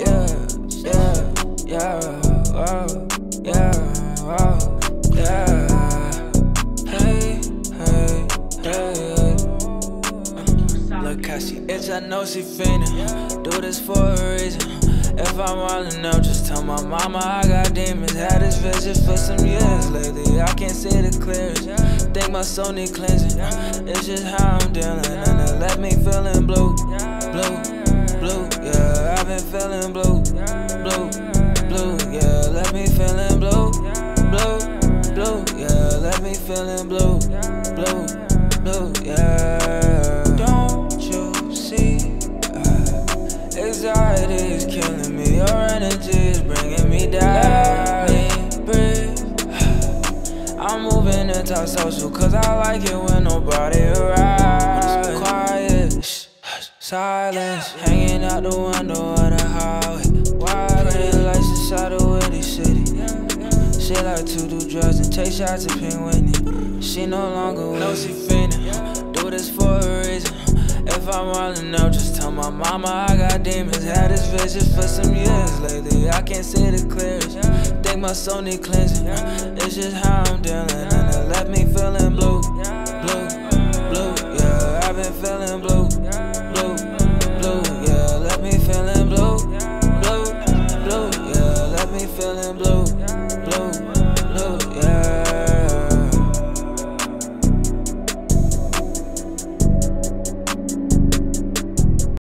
Yeah, yeah, yeah, oh, yeah, oh, yeah. Hey, hey, hey. Look how she itch, I know she fiendin'. Do this for a reason. If I'm wildin' out, just tell my mama I got demons. Had this vision for some years lately. I can't see the clearest. Think my soul need cleansing. It's just how I'm dealing, and it left me feeling blue, blue. Been feeling blue, blue, blue. Yeah, left me feeling blue, blue, blue. Yeah, left me feeling blue, blue, blue. Yeah. Don't you see? Uh, anxiety is killing me. Your energy is bringing me down. Let me breathe. I'm moving into social cause I like it when nobody around. Silence. Hanging out the window of the highway. Why pretty lights inside the windy city? She like to do drugs and take shots of Pink Whitney. She no longer with know she fiendin'. Do this for a reason. If I'm wildin' out, just tell my mama I got demons. Had this vision for some years lately. I can't see the clearest. Think my soul need cleansing. It's just how I'm dealing.